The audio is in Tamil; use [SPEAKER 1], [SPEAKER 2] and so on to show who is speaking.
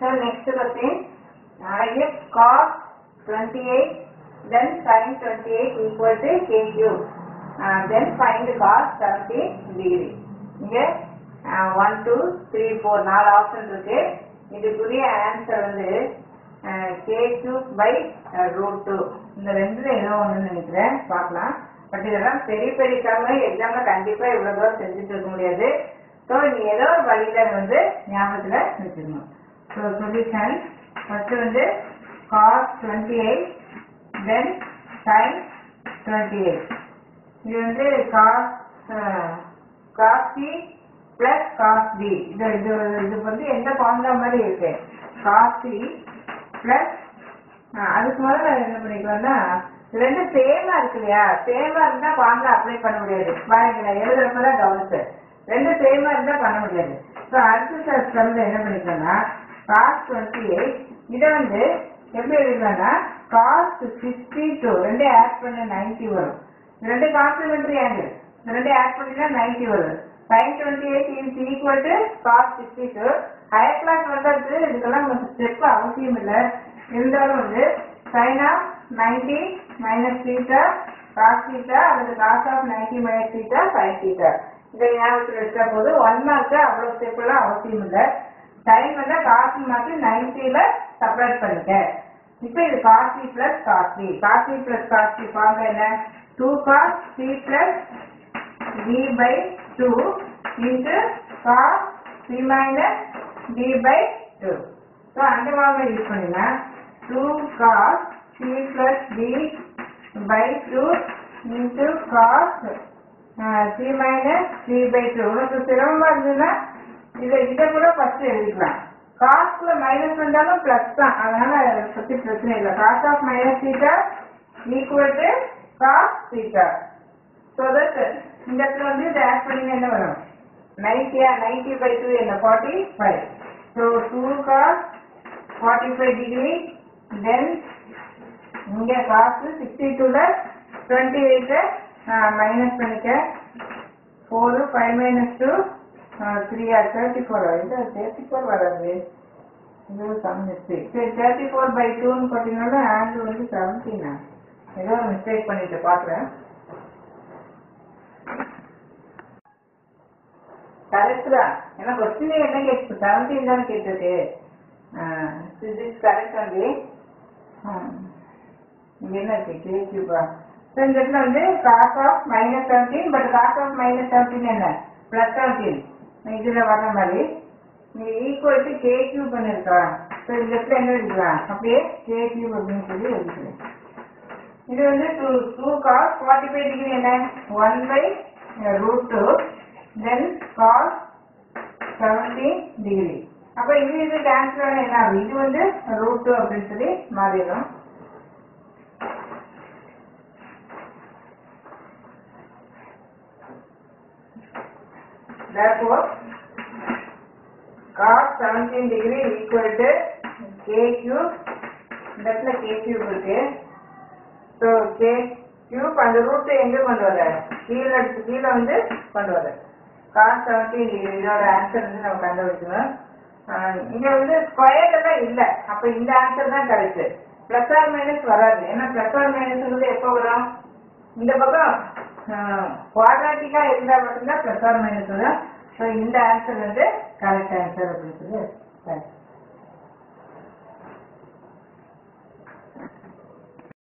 [SPEAKER 1] Sir next question uh, if cos 28 then sin 28 equal to kq, uh, then find cos 70 degree. இங்க ஒன் டூ த்ரீ ஃபோர் நாலு ஆப்ஷன் இருக்கு. இதுக்குரிய ஆன்சர் வந்து K cube by root two இந்த ரெண்டுல ஏதோ ஒன்று நினைக்கிறேன். பார்க்கலாம். பட் இதெல்லாம் பெரிய பெரிய சம எக்ஸாம்ல கண்டிப்பா இவ்வளவு தூரம் செஞ்சுட்டு இருக்க முடியாது. ஸோ நீங்கள் ஏதோ ஒரு வழியில வந்து ஞாபகத்துல வச்சிருக்கணும் ஸோ சொல்யூஷன் ஃபர்ஸ்ட் வந்து cos twenty eight then sine twenty eight இது வந்து cos cos C plus cos B இது இது இது வந்து எந்த ஃபார்முலா மாதிரி இருக்கு? காஸ் சி பிளஸ் அதுக்கு முதல்ல என்ன பண்ணிக்கலாம்னா ரெண்டு சேமா இருக்கு இல்லையா? சேமா இருந்தா ஃபார்முலா அப்ளை பண்ண முடியாது. பாருங்க நான் எழுதுறப்பதான் கவனிச்சு ரெண்டு சேமா இருந்தா பண்ண முடியாது. ஸோ அடுத்த ஸ்டெம்ல என்ன பண்ணிக்கலாம்னா காஸ் டுவெண்ட்டி எயிட் இதை வந்து எப்படி எழுதலாம்னா காஸ் சிக்ஸ்டி டூ ரெண்டே ஆட் பண்ண நைன்டி வரும். ரெண்டு காம்ப்ளிமெண்டரி ஆங்கிள் இது ரெண்டு ஆட் பண்ணினா நைன்டி வரும். Sin 28 is equal to cos 62 higher class வந்தது இதுக்கெல்லாம் கொஞ்சம் ஸ்டெப் அவசியம் இல்லை. இருந்தாலும் வந்து sin of 90 minus theta cos theta அல்லது cos of 90 minus theta sine theta இதை ஞாபகத்தில் வச்சா போது ஒன் மார்க்கு அவ்வளோ ஸ்டெப் எல்லாம் அவசியம் இல்லை. சைன் வந்து காசி மாற்றி நைன்டில சப்ரேட் பண்ணுங்க இப்போ இது cos C plus cos C cos C plus cos C form என்ன? Two cos C plus D by two into cos C minus D by two so அந்த மாதிரி யூஸ் பண்ணுங்க. Two cos C plus D by two into cos C minus three by two உனக்கு சிரமமாக இருந்ததுன்னா இதை இதை கூட ஃபர்ஸ்ட் எழுதிக்கலாம் காஸ்ட்ல மைனஸ் வந்தாலும் பிளஸ் தான். அதனால அதை பத்தி பிரச்சனை இல்லை. Cos of minus theta equal to cos theta so that இந்த இடத்துல வந்து இதை ஆட் பண்ணி என்ன வரும்? நைன்டியா நைன்டி பை டூ என்ன? Forty five so two cos forty five degree then இங்கே காசு சிக்ஸ்டி டூல டுவெண்ட்டி எயிட்டை மைனஸ் பண்ணிக்க four five minus two three or thirty four இல்லை தேர்ட்டி ஃபோர் வராது. இது சம் மிஸ்டேக் சரி தேர்ட்டி ஃபோர் பை டூன்னு பார்த்தீங்கன்னா ஆங்கிள் வந்து செவன்டீனா ஏதோ ஒரு மிஸ்டேக் பண்ணிட்டு பார்க்குறேன் கரெக்ட் தான். ஏன்னா கொஸ்டின் என்ன கேட்டு செவன்டீன் தான் கேட்டிருக்கு. இஸ் கரெக்ட் வந்து இங்க என்ன இருக்கு? கே கியூபா ஸோ இந்த இடத்துல வந்து cos of minus seventeen but cos of minus seventeen என்ன? பிளஸ் செவன்டீன் இதுல வர மாதிரி. நீ ஈக்குவல் டு கே கியூப் பண்ணிருக்கா. ஸோ இந்த இடத்துல என்ன எழுதிக்கலாம் அப்படியே கே கியூப் அப்படின்னு சொல்லி எழுதிக்கிறேன் இது வந்து two two cos forty five degree என்ன one by root two then cos seventeen degree அப்போ இது இது கேன்சல் ஆன என்ன ஆகும்? இது வந்து ரூட் டூ அப்படின்னு சொல்லி மாறிடும். Therefore cos 17 degree equal to k cube இந்த இடத்துல k cube இருக்கு. ஸோ கே கியூப் அந்த ரூட் எங்கே கொண்டு வர கீழே எடுத்து கீழே வந்து கொண்டு வர காஸ் செவன்டீன் டிகிரி இதோட ஆன்சர் வந்து நம்ம கண்டுபிடிக்கணும். ஆஹ் இங்க வந்து ஸ்கொயர் எல்லாம் இல்லை. அப்போ இந்த ஆன்சர் தான் கரெக்ட் ப்ளஸ் ஆர் மைனஸ் வராது. ஏன்னா ப்ளஸ் ஆர் மைனஸ் எப்போ வரும்? இந்த பக்கம். குவாட்ராட்டிக்கா இருந்தா மட்டும்தான் பிளஸ் ஆர் மைனஸ் வரும். ஸோ இந்த ஆன்சர் வந்து கரெக்ட் ஆன்சர் அப்படின்னு சொல்லி